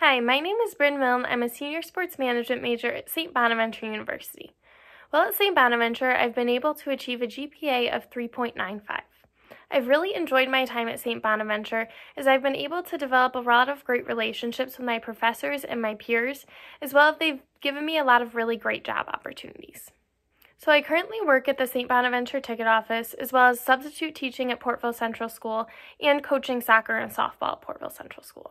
Hi, my name is Bryn Milne. I'm a senior sports management major at St. Bonaventure University. While at St. Bonaventure, I've been able to achieve a GPA of 3.95. I've really enjoyed my time at St. Bonaventure as I've been able to develop a lot of great relationships with my professors and my peers, as well as they've given me a lot of really great job opportunities. So I currently work at the St. Bonaventure ticket office, as well as substitute teaching at Portville Central School and coaching soccer and softball at Portville Central School.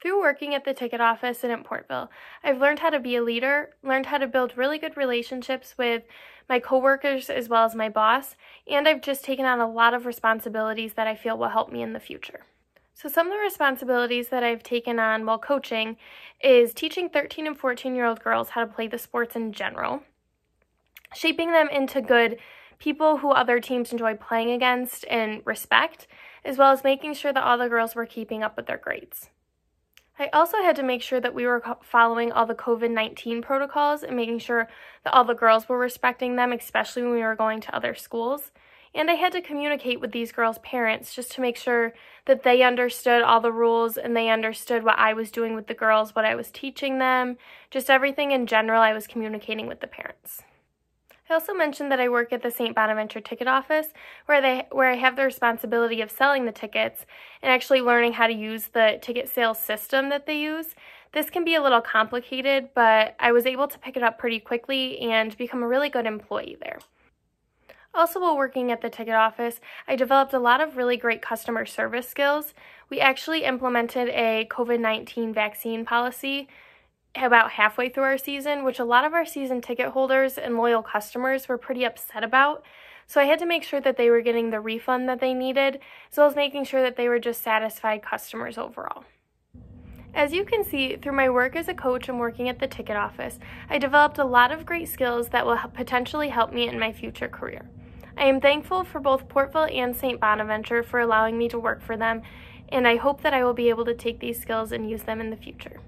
Through working at the ticket office and at Portville, I've learned how to be a leader, learned how to build really good relationships with my coworkers as well as my boss, and I've just taken on a lot of responsibilities that I feel will help me in the future. So some of the responsibilities that I've taken on while coaching is teaching 13 and 14 year old girls how to play the sports in general, shaping them into good people who other teams enjoy playing against and respect, as well as making sure that all the girls were keeping up with their grades. I also had to make sure that we were following all the COVID 19 protocols and making sure that all the girls were respecting them, especially when we were going to other schools. And I had to communicate with these girls' parents just to make sure that they understood all the rules and they understood what I was doing with the girls, what I was teaching them, just everything in general, I was communicating with the parents. I also mentioned that I work at the St. Bonaventure ticket office where they where I have the responsibility of selling the tickets and actually learning how to use the ticket sales system that they use. This can be a little complicated, but I was able to pick it up pretty quickly and become a really good employee there. Also, while working at the ticket office, I developed a lot of really great customer service skills. We actually implemented a COVID 19 vaccine policy about halfway through our season, which a lot of our season ticket holders and loyal customers were pretty upset about. So I had to make sure that they were getting the refund that they needed, as well as making sure that they were just satisfied customers overall. As you can see, through my work as a coach and working at the ticket office, I developed a lot of great skills that will potentially help me in my future career. I am thankful for both Portville and St. Bonaventure for allowing me to work for them, and I hope that I will be able to take these skills and use them in the future.